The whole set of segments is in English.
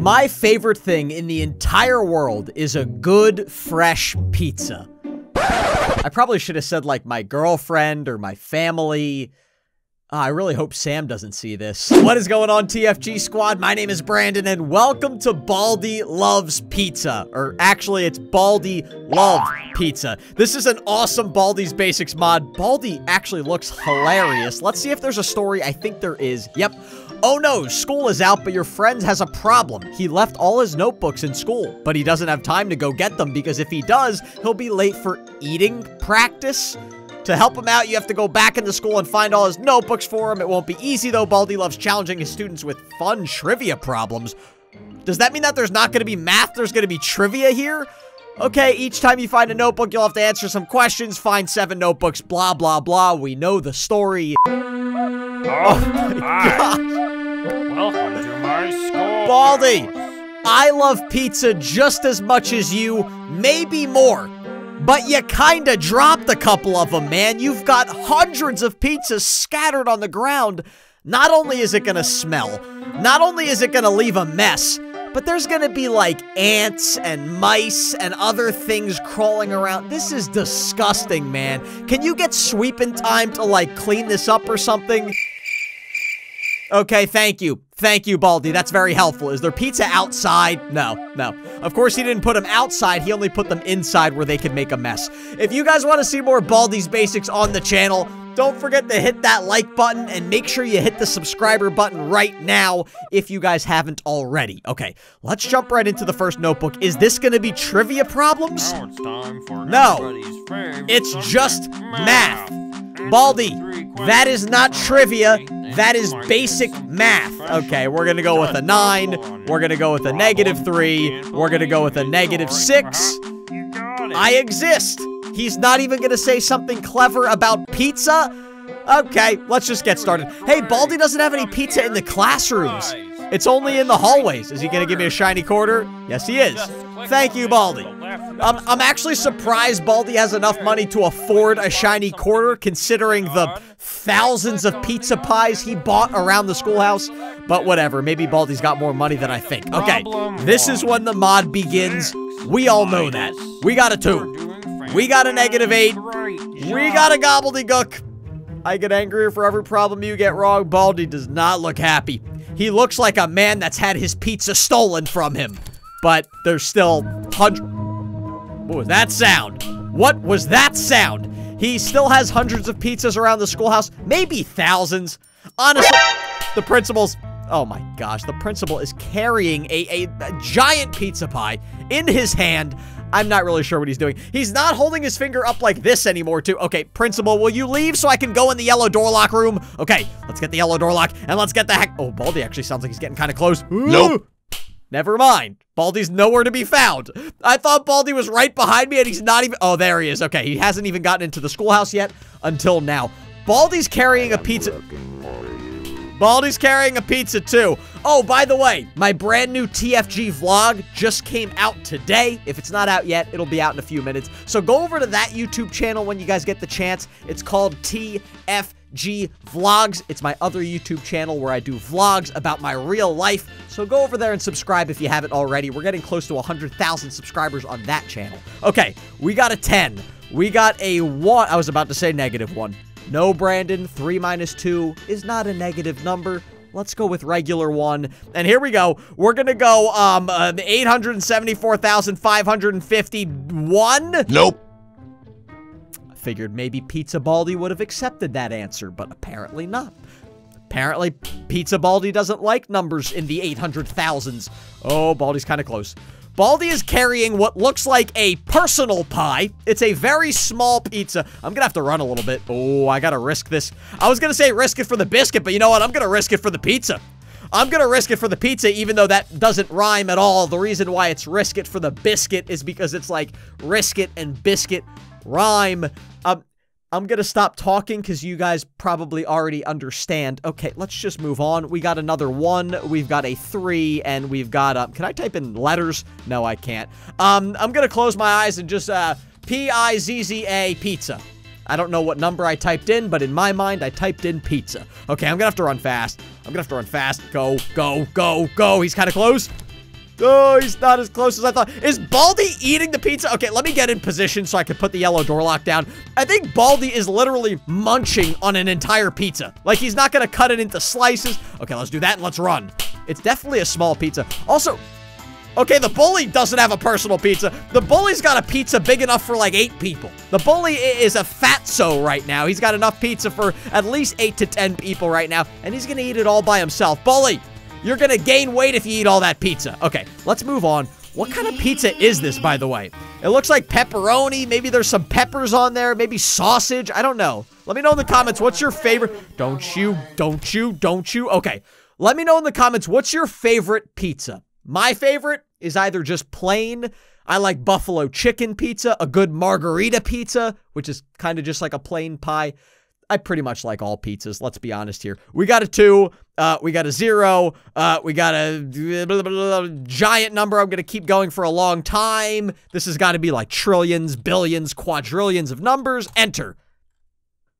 My favorite thing in the entire world is a good, fresh pizza. I probably should have said, like, my girlfriend or my family. Uh, I really hope Sam doesn't see this. What is going on, TFG squad? My name is Brandon, and welcome to Baldi Loves Pizza. Or actually, it's Baldi Love Pizza. This is an awesome Baldi's Basics mod. Baldi actually looks hilarious. Let's see if there's a story. I think there is. Yep. Oh no, school is out, but your friend has a problem. He left all his notebooks in school, but he doesn't have time to go get them because if he does, he'll be late for eating practice. To help him out, you have to go back into school and find all his notebooks for him. It won't be easy, though. Baldi loves challenging his students with fun trivia problems. Does that mean that there's not going to be math? There's going to be trivia here? Okay, each time you find a notebook, you'll have to answer some questions, find seven notebooks, blah, blah, blah. We know the story. Oh, my hi. Welcome to my school. Baldi, I love pizza just as much as you, maybe more. But you kinda dropped a couple of them, man. You've got hundreds of pizzas scattered on the ground. Not only is it gonna smell, not only is it gonna leave a mess, but there's gonna be like ants and mice and other things crawling around. This is disgusting, man. Can you get sweeping time to like clean this up or something? Okay, thank you. Thank you, Baldi. That's very helpful. Is there pizza outside? No, no. Of course, he didn't put them outside. He only put them inside where they could make a mess. If you guys want to see more Baldi's Basics on the channel, don't forget to hit that like button and make sure you hit the subscriber button right now if you guys haven't already. Okay, let's jump right into the first notebook. Is this going to be trivia problems? Now it's time for No. It's subject, just math. Baldi, that is not trivia. That is basic math. Okay, we're gonna go with a 9. We're gonna go with a negative 3. We're gonna go with a negative 6. You got it. I exist. He's not even gonna say something clever about pizza? Okay, let's just get started. Hey, Baldi doesn't have any pizza in the classrooms. It's only in the hallways. Is he gonna give me a shiny quarter? Yes, he is. Thank you, Baldi. I'm, I'm actually surprised Baldi has enough money to afford a shiny quarter, considering the thousands of pizza pies he bought around the schoolhouse. But whatever, maybe Baldi's got more money than I think. Okay, this is when the mod begins. We all know that. We got a 2. We got a negative 8. We got a gobbledygook. I get angrier for every problem you get wrong. Baldi does not look happy. He looks like a man that's had his pizza stolen from him. But there's still hundred. What was that sound? What was that sound? He still has hundreds of pizzas around the schoolhouse, maybe thousands. Honestly, the principal's. Oh my gosh, the principal is carrying a, a, a giant pizza pie in his hand. I'm not really sure what he's doing. He's not holding his finger up like this anymore, too. Okay, principal, will you leave so I can go in the yellow door lock room? Okay, let's get the yellow door lock, and let's get the heck- Oh, Baldi actually sounds like he's getting kind of close. Nope. Never mind. Baldi's nowhere to be found. I thought Baldi was right behind me and he's not even- Oh, there he is. Okay, he hasn't even gotten into the schoolhouse yet until now. Baldi's carrying a pizza- Baldi's carrying a pizza too. Oh, by the way, my brand new TFG vlog just came out today. If it's not out yet, it'll be out in a few minutes. So go over to that YouTube channel when you guys get the chance. It's called TFG Vlogs. It's my other YouTube channel where I do vlogs about my real life. So go over there and subscribe if you haven't already. We're getting close to 100,000 subscribers on that channel. Okay, we got a 10. We got a 1. I was about to say negative 1. No, Brandon, 3 minus 2 is not a negative number. Let's go with regular 1. And here we go. We're going to go um uh, 874,551. Nope. Figured maybe Pizza Baldi would have accepted that answer, but apparently not. Apparently, Pizza Baldi doesn't like numbers in the 800,000s. Oh, Baldi's kind of close. Baldi is carrying what looks like a personal pie. It's a very small pizza. I'm gonna have to run a little bit. Oh, I gotta risk this. I was gonna say risk it for the biscuit, but you know what? I'm gonna risk it for the pizza. I'm gonna risk it for the pizza, even though that doesn't rhyme at all. The reason why it's risk it for the biscuit is because it's like risk it and biscuit rhyme. Um, I'm gonna stop talking because you guys probably already understand. Okay, let's just move on. We got another one. We've got a three, and we've got um. Can I type in letters? No, I can't. Um, I'm gonna close my eyes and just uh P I Z Z A pizza. I don't know what number I typed in, but in my mind, I typed in pizza. Okay, I'm gonna have to run fast. I'm gonna have to run fast. Go, go, go, go. He's kind of close. Oh, he's not as close as I thought. Is Baldi eating the pizza? Okay, let me get in position so I can put the yellow door lock down. I think Baldi is literally munching on an entire pizza. Like, he's not gonna cut it into slices. Okay, let's do that and let's run. It's definitely a small pizza. Also, Okay, the bully doesn't have a personal pizza. The bully's got a pizza big enough for like eight people. The bully is a fatso right now. He's got enough pizza for at least eight to ten people right now, and he's gonna eat it all by himself. Bully, you're gonna gain weight if you eat all that pizza. Okay, let's move on. What kind of pizza is this, by the way? It looks like pepperoni. Maybe there's some peppers on there. Maybe sausage. I don't know. Let me know in the comments. What's your favorite? Don't you, don't you, don't you? Okay. Let me know in the comments. What's your favorite pizza? My favorite is either just plain. I like buffalo chicken pizza, a good margherita pizza, which is kind of just like a plain pie. I pretty much like all pizzas. Let's be honest here. We got a two. Uh, we got a zero. Uh, we got a blah, blah, blah, giant number. I'm going to keep going for a long time. This has got to be like trillions, billions, quadrillions of numbers. Enter.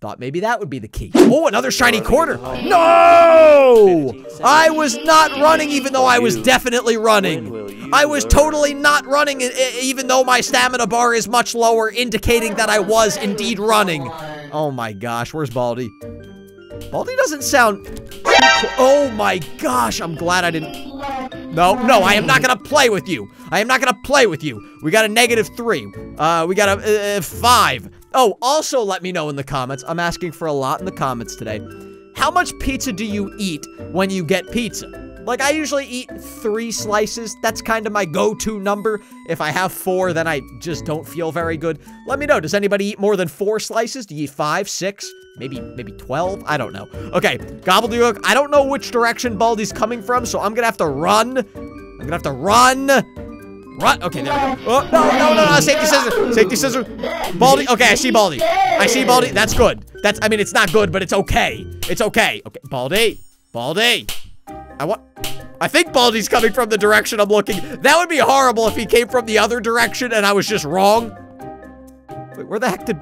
Thought maybe that would be the key. Oh, another shiny quarter. No! I was not running even though I was definitely running. I was totally not running even though my stamina bar is much lower, indicating that I was indeed running. Oh my gosh, where's Baldi? Baldi doesn't sound... Oh my gosh, I'm glad I didn't... No, no, I am not gonna play with you. I am not gonna play with you. We got a negative three. Uh, we got a uh, five. Oh, also let me know in the comments. I'm asking for a lot in the comments today. How much pizza do you eat when you get pizza? Like, I usually eat three slices. That's kind of my go-to number. If I have four, then I just don't feel very good. Let me know. Does anybody eat more than four slices? Do you eat five, six, maybe maybe 12? I don't know. Okay, Gobbledygook, I don't know which direction Baldi's coming from, so I'm gonna have to run. I'm gonna have to run. Run. Okay, there we go. Oh, no, no, no, no. Safety scissors. Safety scissors. Baldi. Okay, I see Baldi. I see Baldi. That's good. That's, I mean, it's not good, but it's okay. It's okay. Okay, Baldi. Baldi. I want... I think Baldi's coming from the direction I'm looking. That would be horrible if he came from the other direction and I was just wrong. Wait, where the heck did...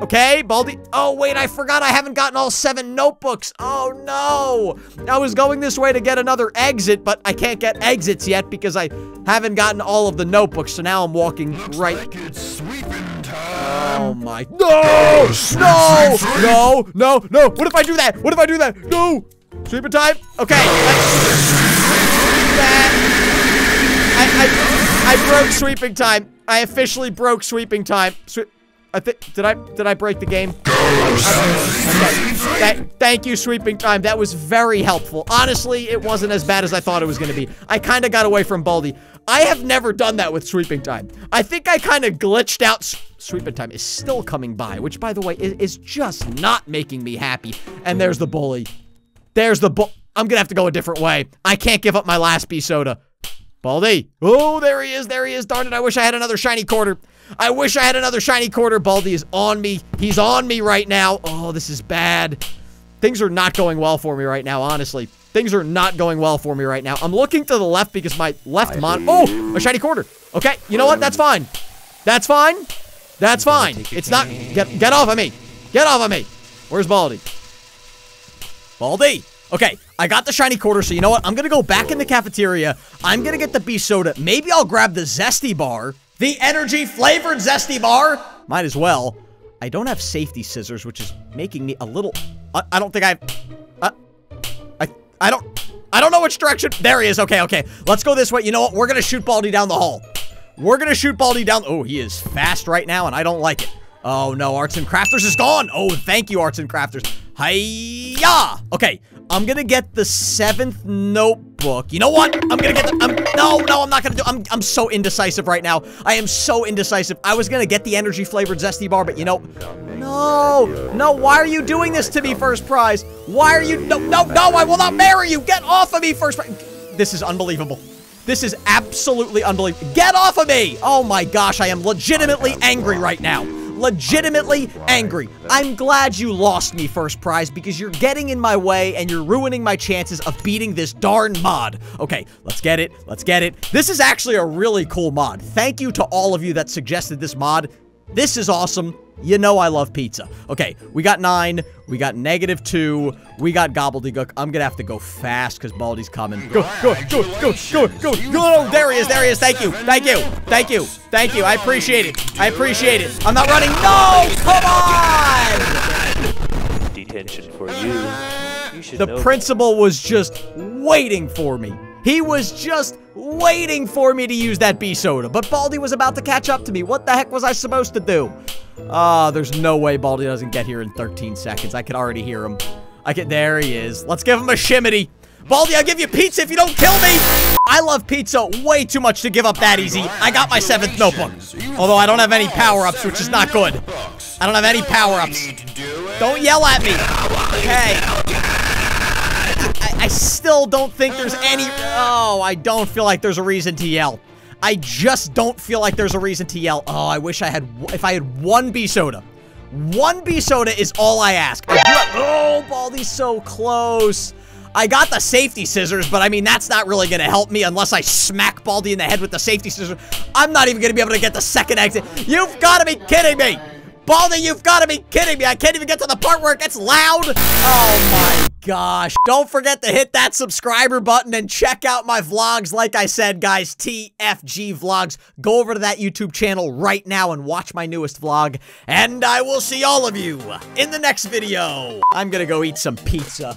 Okay, Baldi. Oh, wait, I forgot I haven't gotten all seven notebooks. Oh, no. I was going this way to get another exit, but I can't get exits yet because I haven't gotten all of the notebooks. So now I'm walking Looks right. Like it's sweeping oh time. Oh, my. No! No! No! No! No! What if I do that? What if I do that? No! Sweeping time? Okay. That, I, I, I broke sweeping time. I officially broke sweeping time. Swe I think did I did I break the game? Okay. Th thank you, sweeping time. That was very helpful. Honestly, it wasn't as bad as I thought it was gonna be. I kind of got away from Baldi. I have never done that with sweeping time. I think I kind of glitched out. Sweeping time is still coming by, which by the way is, is just not making me happy. And there's the bully. There's the bull. I'm gonna have to go a different way. I can't give up my last B soda. Baldi. Oh, there he is. There he is. Darn it. I wish I had another shiny quarter. I wish I had another shiny quarter. Baldi is on me. He's on me right now. Oh, this is bad. Things are not going well for me right now, honestly. Things are not going well for me right now. I'm looking to the left because my left mon- Oh, a shiny quarter. Okay, you know what? That's fine. That's fine. That's fine. It's not- Get, get off of me. Get off of me. Where's Baldi? Baldi. Okay, I got the shiny quarter, so you know what? I'm gonna go back in the cafeteria. I'm gonna get the B soda. Maybe I'll grab the Zesty bar. The energy flavored Zesty bar. Might as well. I don't have safety scissors, which is making me a little... I, I don't think. Uh, I, I don't... I don't know which direction... There he is. Okay, okay. Let's go this way. You know what? We're gonna shoot Baldi down the hall. We're gonna shoot Baldi down... Oh, he is fast right now, and I don't like it. Oh, no. Arts and Crafters is gone. Oh, thank you, Arts and Crafters. Hiya! Okay, I'm gonna get the seventh notebook. You know what? I'm gonna get the- I'm, No, no, I'm not gonna do- I'm, I'm so indecisive right now. I am so indecisive. I was gonna get the energy-flavored Zesty Bar, but you know- No! No, why are you doing this to me, First Prize? Why are you- No, no, no, I will not marry you! Get off of me, First Prize! This is unbelievable. This is absolutely unbelievable. Get off of me! Oh my gosh, I am legitimately angry right now legitimately angry. I'm glad you lost me first prize because you're getting in my way and you're ruining my chances of beating this darn mod. Okay, let's get it. Let's get it. This is actually a really cool mod. Thank you to all of you that suggested this mod. This is awesome. You know I love pizza. Okay, we got nine. We got negative two. We got gobbledygook. I'm gonna have to go fast because Baldi's coming. Go, go, go, go, go, go, go. No, there he is. There he is. Thank you. Thank you. Thank you. Thank you. I appreciate it. I appreciate it. I'm not running. No! Come on! Detention for you. You The principal was just waiting for me. He was just waiting for me to use that B soda, but Baldi was about to catch up to me. What the heck was I supposed to do? Ah, there's no way Baldi doesn't get here in 13 seconds. I could already hear him. I can. There he is. Let's give him a shimmy. Baldi, I'll give you pizza if you don't kill me. I love pizza way too much to give up that easy. I got my seventh notebook. Although I don't have any power-ups, which is not good. I don't have any power-ups. Don't yell at me. Okay. Still don't think there's any... Oh, I don't feel like there's a reason to yell. I just don't feel like there's a reason to yell. Oh, I wish I had... If I had one B soda. One B soda is all I ask. I have- oh, Baldi's so close. I got the safety scissors, but I mean, that's not really going to help me unless I smack Baldi in the head with the safety scissors. I'm not even going to be able to get the second exit. You've got to be kidding me. Baldi, you've got to be kidding me. I can't even get to the part where it gets loud. Oh my gosh. Don't forget to hit that subscriber button and check out my vlogs. Like I said, guys, TFG Vlogs. Go over to that YouTube channel right now and watch my newest vlog. And I will see all of you in the next video. I'm going to go eat some pizza.